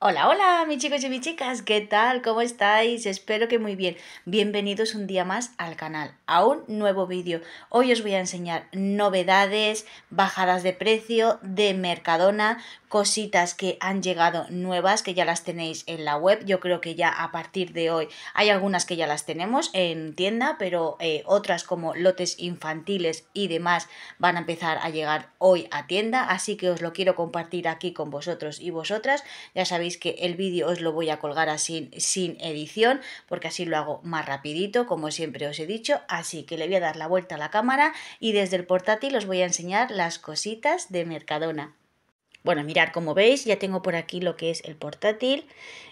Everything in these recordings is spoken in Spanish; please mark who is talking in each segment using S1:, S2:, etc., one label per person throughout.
S1: Hola, hola, mis chicos y mis chicas, ¿qué tal? ¿Cómo estáis? Espero que muy bien. Bienvenidos un día más al canal, a un nuevo vídeo. Hoy os voy a enseñar novedades, bajadas de precio de Mercadona, cositas que han llegado nuevas, que ya las tenéis en la web. Yo creo que ya a partir de hoy hay algunas que ya las tenemos en tienda, pero eh, otras como lotes infantiles y demás van a empezar a llegar hoy a tienda. Así que os lo quiero compartir aquí con vosotros y vosotras. Ya sabéis que el vídeo os lo voy a colgar así sin edición, porque así lo hago más rapidito, como siempre os he dicho. Así que le voy a dar la vuelta a la cámara y desde el portátil os voy a enseñar las cositas de Mercadona. Bueno, mirad, como veis, ya tengo por aquí lo que es el portátil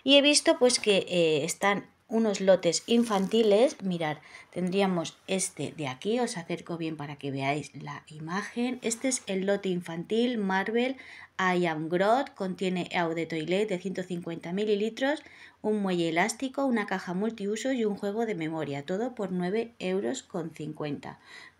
S1: y he visto pues que eh, están unos lotes infantiles. Mirad, tendríamos este de aquí, os acerco bien para que veáis la imagen. Este es el lote infantil Marvel I Am Groot, contiene agua de toilet de 150 mililitros, un muelle elástico, una caja multiuso y un juego de memoria, todo por 9,50 euros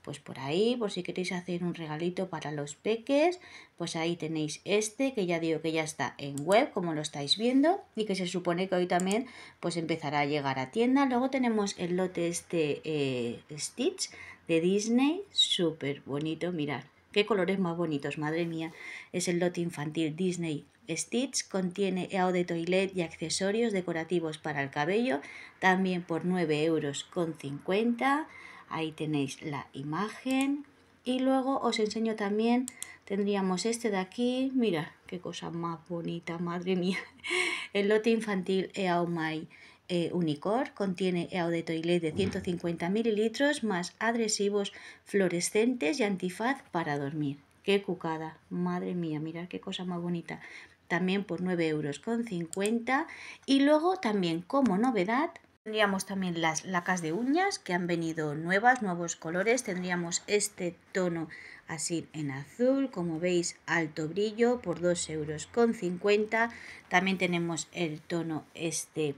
S1: pues por ahí, por si queréis hacer un regalito para los peques, pues ahí tenéis este, que ya digo que ya está en web, como lo estáis viendo, y que se supone que hoy también pues empezará a llegar a tienda. Luego tenemos el lote este eh, Stitch de Disney, súper bonito, mirad, qué colores más bonitos, madre mía. Es el lote infantil Disney Stitch, contiene eau de toilet y accesorios decorativos para el cabello, también por 9 euros con 50 Ahí tenéis la imagen. Y luego os enseño también, tendríamos este de aquí. Mira, qué cosa más bonita, madre mía. El lote infantil Eaumai eh, Unicor contiene EAO de toilet de 150 mililitros más adhesivos fluorescentes y antifaz para dormir. Qué cucada, madre mía, mira qué cosa más bonita. También por 9 euros con 50. Y luego también como novedad Tendríamos también las lacas de uñas que han venido nuevas, nuevos colores. Tendríamos este tono así en azul, como veis alto brillo por 2,50 euros. También tenemos el tono este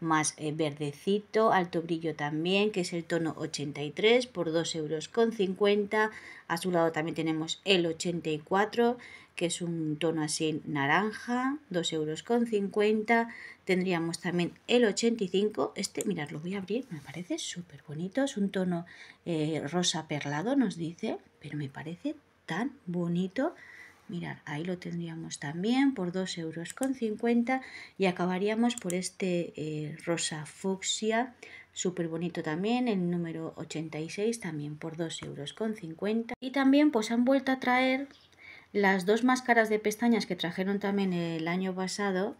S1: más eh, verdecito, alto brillo también, que es el tono 83 por 2,50 euros. A su lado también tenemos el 84, que es un tono así naranja, 2,50 euros. Tendríamos también el 85, este, mirad, lo voy a abrir, me parece súper bonito, es un tono eh, rosa perlado, nos dice, pero me parece tan bonito. Mirad, ahí lo tendríamos también por 2,50 euros y acabaríamos por este eh, rosa fucsia, súper bonito también, el número 86 también por 2,50 euros. Y también pues han vuelto a traer las dos máscaras de pestañas que trajeron también el año pasado,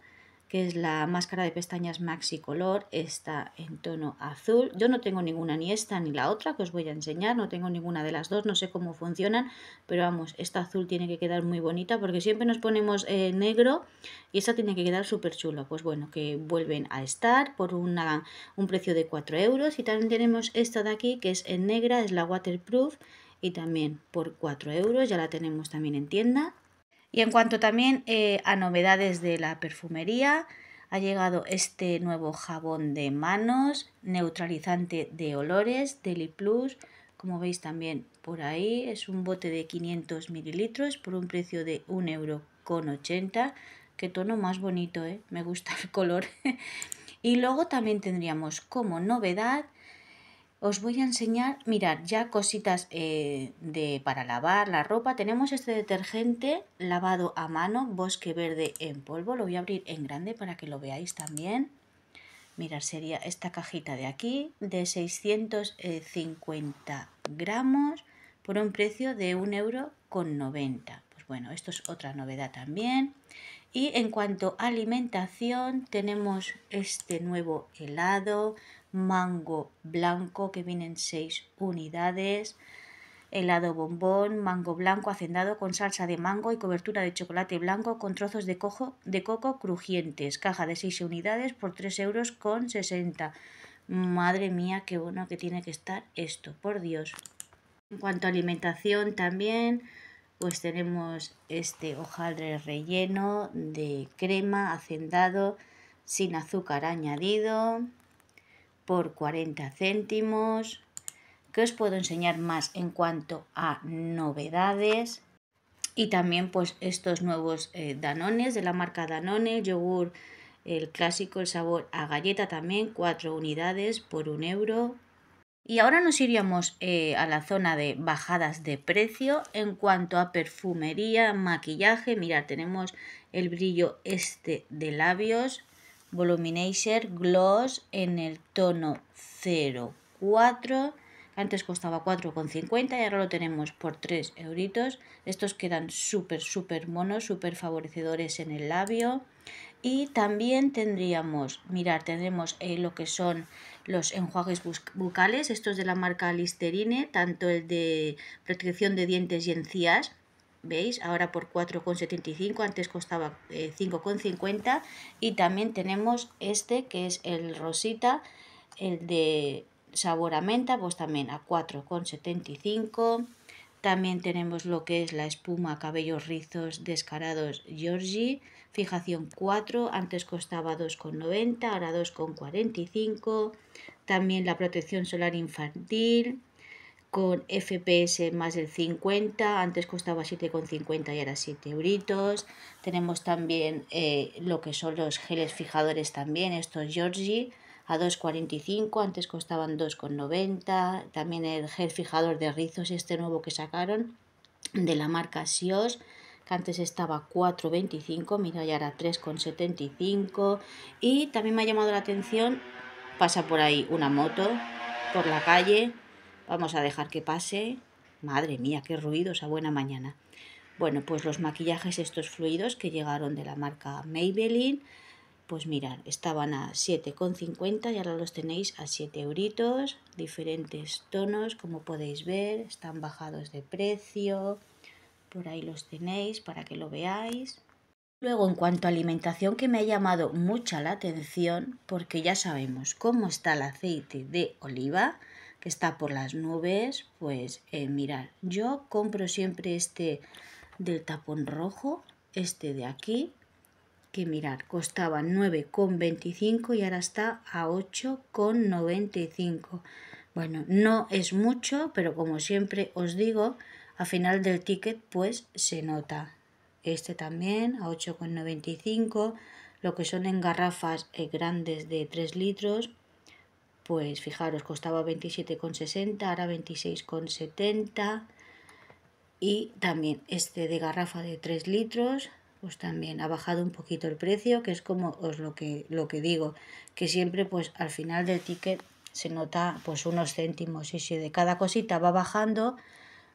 S1: que es la máscara de pestañas Maxi Color, está en tono azul. Yo no tengo ninguna, ni esta ni la otra, que os voy a enseñar, no tengo ninguna de las dos, no sé cómo funcionan, pero vamos, esta azul tiene que quedar muy bonita, porque siempre nos ponemos eh, negro y esta tiene que quedar súper chulo. Pues bueno, que vuelven a estar por un precio de 4 euros, y también tenemos esta de aquí, que es en negra, es la waterproof, y también por 4 euros, ya la tenemos también en tienda. Y en cuanto también eh, a novedades de la perfumería, ha llegado este nuevo jabón de manos, neutralizante de olores, Deli Plus. Como veis también por ahí, es un bote de 500 mililitros por un precio de 1,80 euro. Qué tono más bonito, ¿eh? me gusta el color. y luego también tendríamos como novedad os voy a enseñar, mirad, ya cositas eh, de, para lavar la ropa. Tenemos este detergente lavado a mano, bosque verde en polvo. Lo voy a abrir en grande para que lo veáis también. Mirad, sería esta cajita de aquí de 650 gramos por un precio de 1,90 euro. Pues bueno, esto es otra novedad también. Y en cuanto a alimentación, tenemos este nuevo helado mango blanco que vienen 6 unidades, helado bombón, mango blanco hacendado con salsa de mango y cobertura de chocolate blanco con trozos de, coco crujientes, caja de 6 unidades por 3 euros con 60. Madre mía, qué bueno que tiene que estar esto, por Dios. En cuanto a alimentación también, pues tenemos este hojaldre relleno de crema hacendado sin azúcar añadido, por 40 céntimos. ¿Qué os puedo enseñar más en cuanto a novedades? Y también pues estos nuevos eh, danones de la marca Danone, yogur el clásico, el sabor a galleta también, 4 unidades por un euro. Y ahora nos iríamos eh, a la zona de bajadas de precio en cuanto a perfumería, maquillaje. Mirad, tenemos el brillo este de labios, Voluminator Gloss en el tono 04 antes costaba 4,50 y ahora lo tenemos por 3 euritos. Estos quedan súper, súper monos, súper favorecedores en el labio. Y también tendríamos, mirar, tendremos eh, lo que son los enjuagues bucales, estos de la marca Listerine, tanto el de protección de dientes y encías, ¿veis? Ahora por 4,75, antes costaba 5,50 eh, y también tenemos este que es el rosita, el de sabor a menta, pues también a 4,75. También tenemos lo que es la espuma cabellos rizos descarados Georgie, fijación 4, antes costaba 2,90, ahora 2,45. También la protección solar infantil con FPS más del 50, antes costaba 7,50 y ahora 7 euritos. Tenemos también eh, lo que son los geles fijadores también, estos Georgie a 2,45, antes costaban 2,90. También el gel fijador de rizos, este nuevo que sacaron de la marca Sios, que antes estaba 4,25, mira ya era 3,75. Y también me ha llamado la atención, pasa por ahí una moto por la calle, vamos a dejar que pase. Madre mía, qué ruido esa buena mañana. Bueno, pues los maquillajes estos fluidos que llegaron de la marca Maybelline pues mirad, estaban a 7,50 y ahora los tenéis a 7 euritos, diferentes tonos, como podéis ver, están bajados de precio, por ahí los tenéis para que lo veáis. Luego, en cuanto a alimentación, que me ha llamado mucha la atención, porque ya sabemos cómo está el aceite de oliva, que está por las nubes, pues eh, mirad, yo compro siempre este del tapón rojo, este de aquí, que mirar, costaba 9,25 y ahora está a 8,95. Bueno, no es mucho, pero como siempre os digo, a final del ticket pues se nota. Este también a 8,95. Lo que son en garrafas eh, grandes de 3 litros, pues fijaros, costaba 27,60, ahora 26,70. Y también este de garrafa de 3 litros, pues también ha bajado un poquito el precio, que es como os lo que, lo que digo, que siempre pues al final del ticket se nota pues unos céntimos y si de cada cosita va bajando,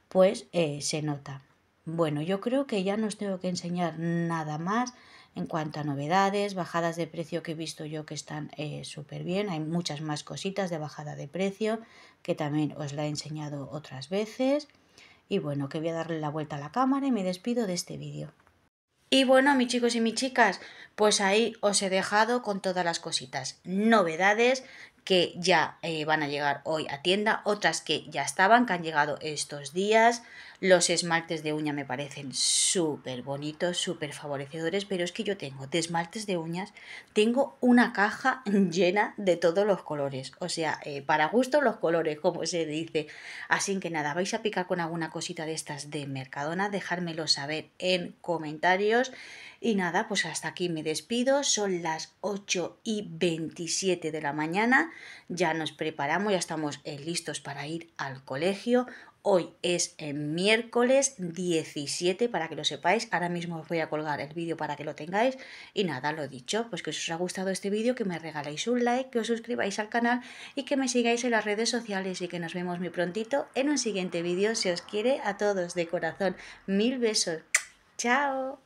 S1: pues eh, se nota. Bueno, yo creo que ya no os tengo que enseñar nada más en cuanto a novedades, bajadas de precio que he visto yo que están eh, súper bien. Hay muchas más cositas de bajada de precio que también os la he enseñado otras veces. Y bueno, que voy a darle la vuelta a la cámara y me despido de este vídeo. Y bueno, mis chicos y mis chicas, pues ahí os he dejado con todas las cositas, novedades que ya eh, van a llegar hoy a tienda, otras que ya estaban, que han llegado estos días. Los esmaltes de uña me parecen súper bonitos, súper favorecedores, pero es que yo tengo de esmaltes de uñas, tengo una caja llena de todos los colores, o sea, eh, para gusto los colores, como se dice. Así que nada, vais a picar con alguna cosita de estas de Mercadona, dejármelo saber en comentarios. Y nada, pues hasta aquí me despido. Son las 8 y 27 de la mañana. Ya nos preparamos, ya estamos eh, listos para ir al colegio. Hoy es el miércoles 17 para que lo sepáis. Ahora mismo os voy a colgar el vídeo para que lo tengáis. Y nada, lo dicho, pues que os ha gustado este vídeo, que me regaléis un like, que os suscribáis al canal y que me sigáis en las redes sociales y que nos vemos muy prontito en un siguiente vídeo. Si os quiere a todos de corazón, mil besos. Chao.